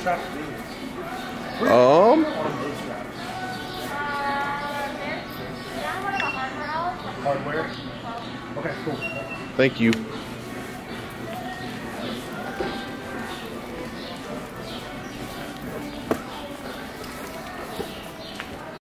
Um, Hardware? Okay, cool. thank you.